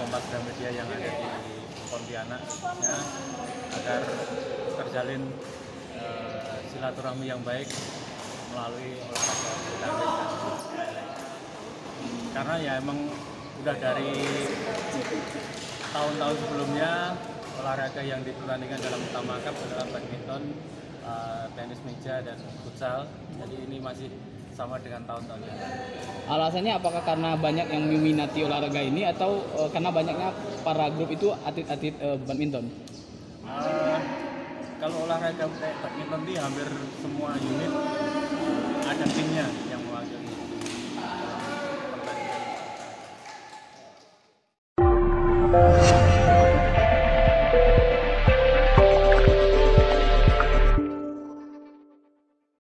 tempat gramedia yang ada di Pontianak agar terjalin eh, silaturahmi yang baik melalui olahraga. Karena ya emang udah dari tahun-tahun sebelumnya olahraga yang dipertandingkan dalam utama cup adalah badminton, eh, tenis meja dan futsal. Jadi ini masih sama dengan tahun-tahun yang lalu. Alasannya apakah karena banyak yang meminati olahraga ini atau eh, karena banyaknya para grup itu atlet-atlet eh, badminton? Eh, kalau olahraga kayak badminton di hampir semua unit ada timnya yang mewakili dalam pertandingan.